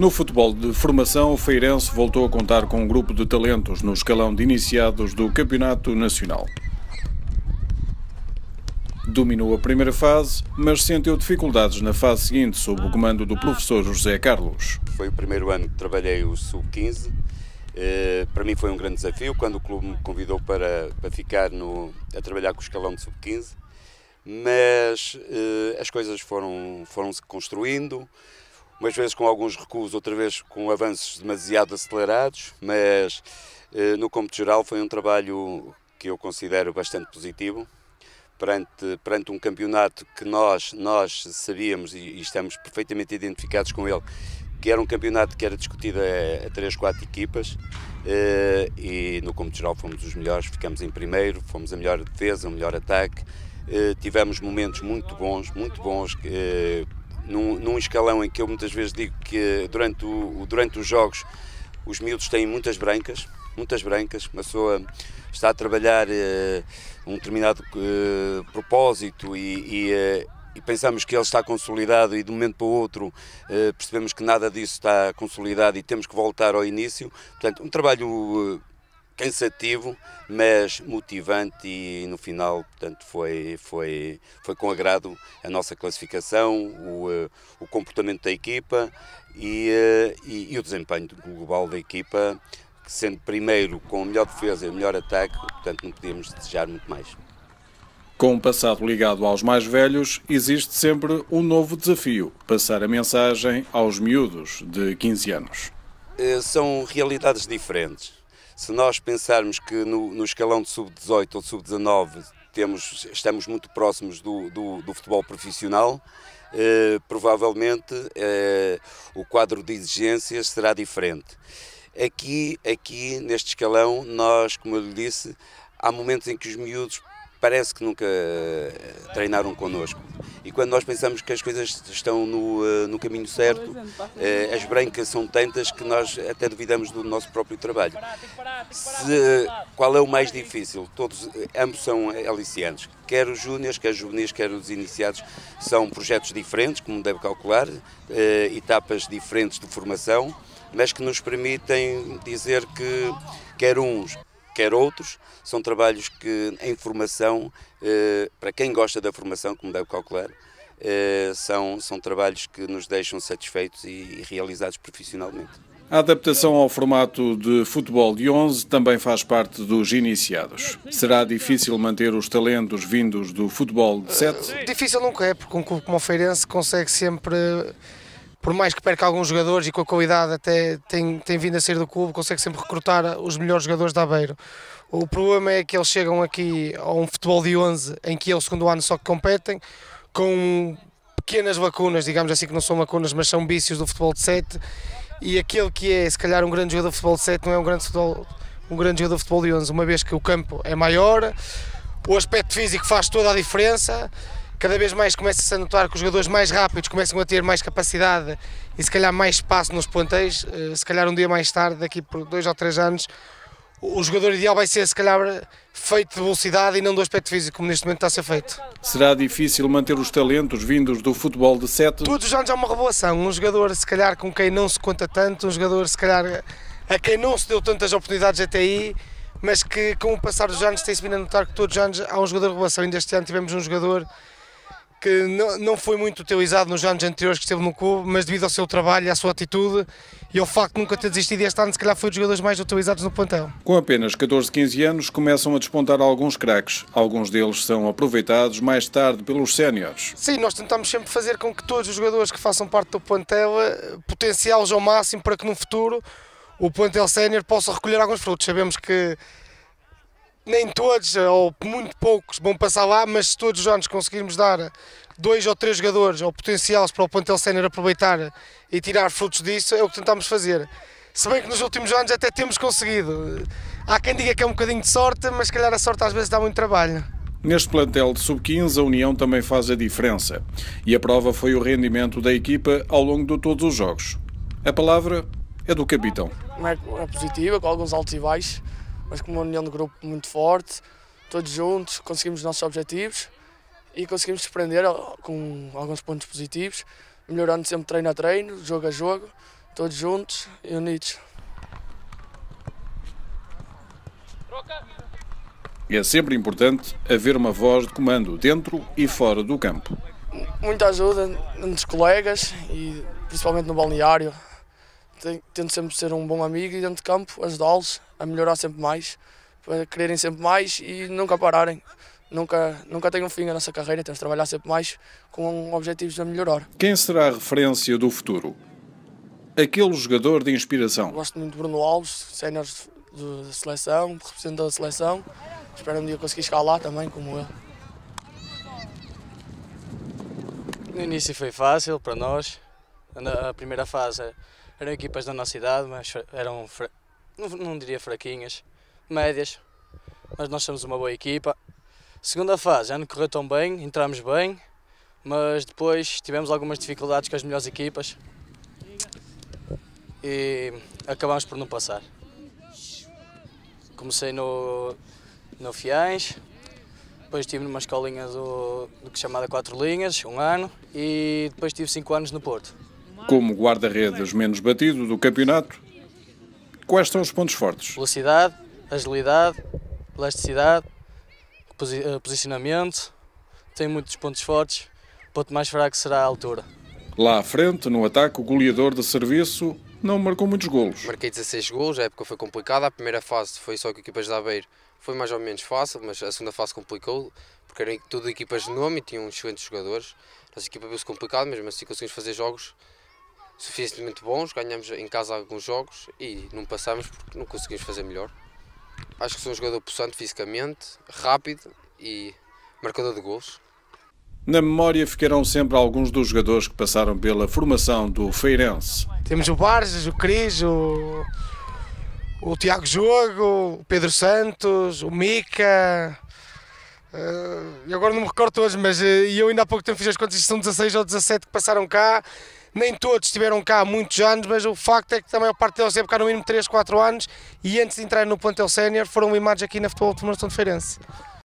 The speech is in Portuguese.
No futebol de formação, o Feirense voltou a contar com um grupo de talentos no escalão de iniciados do Campeonato Nacional. Dominou a primeira fase, mas sentiu dificuldades na fase seguinte sob o comando do professor José Carlos. Foi o primeiro ano que trabalhei o Sub-15. Eh, para mim foi um grande desafio quando o clube me convidou para, para ficar no, a trabalhar com o escalão de Sub-15, mas eh, as coisas foram, foram se construindo, umas vezes com alguns recuos, outra vez com avanços demasiado acelerados, mas eh, no cômputo geral foi um trabalho que eu considero bastante positivo. Perante, perante um campeonato que nós, nós sabíamos e, e estamos perfeitamente identificados com ele, que era um campeonato que era discutido a, a três, quatro equipas uh, e no cômputo geral fomos os melhores, ficamos em primeiro, fomos a melhor defesa, o melhor ataque, uh, tivemos momentos muito bons, muito bons, num, num, escalão em que eu muitas vezes digo que durante, o, durante os jogos os miúdos têm muitas brancas, muitas brancas, uma pessoa está a trabalhar uh, um determinado uh, propósito e, e, uh, e, pensamos que ele está consolidado e de um momento para o outro percebemos que nada disso está consolidado e temos que voltar ao início. Portanto, um trabalho cansativo, mas motivante e no final, portanto, foi, foi, foi com agrado a nossa classificação, o, o comportamento da equipa e, e, e o desempenho global da equipa sendo primeiro com a melhor defesa e o melhor ataque, portanto não podíamos desejar muito mais. Com um passado ligado aos mais velhos, existe sempre um novo desafio: passar a mensagem aos miúdos de 15 anos. Eh, são realidades diferentes. Se nós pensarmos que no, no escalão de sub-18 ou sub-19 temos, estamos muito próximos do, do, do futebol profissional, eh, provavelmente eh, o quadro de exigências será diferente. Aqui, aqui neste escalão, nós, como eu lhe disse, há momentos em que os miúdos parece que nunca eh, treinaram connosco. E quando nós pensamos que as coisas estão no, eh, no caminho certo, eh, as brancas são tantas que nós até duvidamos do nosso próprio trabalho. Se, qual é o mais difícil? Todos, ambos são aliciantes. Quer os júniores, quer os juvenis, quer os iniciados, são projetos diferentes, como deve calcular, etapas diferentes de formação mas que nos permitem dizer que quer uns, quer outros, são trabalhos que em formação, eh, para quem gosta da formação, como deve calcular, eh, são, são trabalhos que nos deixam satisfeitos e realizados profissionalmente. A adaptação ao formato de futebol de 11 também faz parte dos iniciados. Será difícil manter os talentos vindos do futebol de 7? Difícil nunca é, porque um clube como o Feirense consegue sempre por mais que perca alguns jogadores e com a qualidade até tem, tem vindo a sair do clube, consegue sempre recrutar os melhores jogadores da Aveiro. O problema é que eles chegam aqui a um futebol de 11 em que é o segundo ano só que competem, com pequenas lacunas, digamos assim que não são lacunas, mas são vícios do futebol de 7 e aquele que é se calhar um grande jogador de futebol de 7 não é um grande, futebol, um grande jogador de futebol de 11, uma vez que o campo é maior, o aspecto físico faz toda a diferença cada vez mais começa-se a notar que os jogadores mais rápidos começam a ter mais capacidade e se calhar mais espaço nos plantéis, eh, se calhar um dia mais tarde, daqui por dois ou três anos, o jogador ideal vai ser se calhar feito de velocidade e não do aspecto físico, como neste momento está a ser feito. Será difícil manter os talentos vindos do futebol de sete? Todos os anos há uma revelação, um jogador se calhar com quem não se conta tanto, um jogador se calhar a quem não se deu tantas oportunidades até aí, mas que com o passar dos anos tem-se vindo a notar que todos os anos há um jogador de revelação, ainda este ano tivemos um jogador que não foi muito utilizado nos anos anteriores que esteve no clube, mas devido ao seu trabalho à sua atitude e ao facto de nunca ter desistido este ano, se calhar foi um dos jogadores mais utilizados no plantel. Com apenas 14, 15 anos começam a despontar alguns craques. Alguns deles são aproveitados mais tarde pelos séniores. Sim, nós tentamos sempre fazer com que todos os jogadores que façam parte do plantel eh, potenciá-los ao máximo para que no futuro o plantel sénior possa recolher alguns frutos. Sabemos que nem todos, ou muito poucos, vão passar lá, mas se todos os anos conseguirmos dar dois ou três jogadores ou potencial para o plantel sénior aproveitar e tirar frutos disso, é o que tentamos fazer. Se bem que nos últimos anos até temos conseguido. Há quem diga que é um bocadinho de sorte, mas se calhar a sorte às vezes dá muito trabalho. Neste plantel de sub-15, a União também faz a diferença. E a prova foi o rendimento da equipa ao longo de todos os jogos. A palavra é do capitão. É positiva, com alguns altos e baixos mas com uma união de grupo muito forte, todos juntos, conseguimos os nossos objetivos e conseguimos surpreender com alguns pontos positivos, melhorando sempre treino a treino, jogo a jogo todos juntos e unidos. É sempre importante haver uma voz de comando dentro e fora do campo. Muita ajuda entre os colegas e principalmente no balneário. Tento sempre ser um bom amigo e dentro de campo ajudá-los a melhorar sempre mais, para quererem sempre mais e nunca pararem. Nunca, nunca tem um fim a nossa carreira, temos de trabalhar sempre mais com objetivos de melhorar. Quem será a referência do futuro? Aquele jogador de inspiração. Gosto muito de Bruno Alves, sénior da seleção, representante da seleção. Espero um dia conseguir chegar lá também, como ele. No início foi fácil para nós. A primeira fase eram equipas da nossa idade, mas eram, não, não diria fraquinhas, médias. Mas nós somos uma boa equipa. Segunda fase não correu tão bem, entramos bem, mas depois tivemos algumas dificuldades com as melhores equipas e acabamos por não passar. Comecei no, no Fiães, depois estive numa escolinha do, do que é chamada Quatro Linhas, um ano, e depois tive cinco anos no Porto. Como guarda-redes menos batido do campeonato, quais são os pontos fortes? Velocidade, agilidade, elasticidade, eh, posicionamento, tem muitos pontos fortes, o ponto mais fraco será a altura. Lá à frente, no ataque, o goleador de serviço não marcou muitos golos. Marquei 16 golos, a época foi complicada, a primeira fase foi só com equipas de Aveiro, foi mais ou menos fácil, mas a segunda fase complicou, porque eram tudo equipas de nome e tinham excelentes jogadores. A nossa equipa viu-se complicada, mesmo assim conseguimos fazer jogos suficientemente bons, ganhamos em casa alguns jogos e não passamos porque não conseguimos fazer melhor. Acho que sou um jogador possante fisicamente, rápido e marcador de gols. Na memória ficarão sempre alguns dos jogadores que passaram pela formação do Feirense. Temos o Barges, o Cris, o, o Tiago Jogo, o Pedro Santos, o Mica. Uh, agora não me recordo todos, mas uh, eu ainda há pouco tempo fiz as contas, são 16 ou 17 que passaram cá nem todos estiveram cá há muitos anos, mas o facto é que a maior parte deles esteve cá no mínimo 3, 4 anos e antes de entrar no plantel sénior foram limados aqui na Futebol de Fundação de Feirense.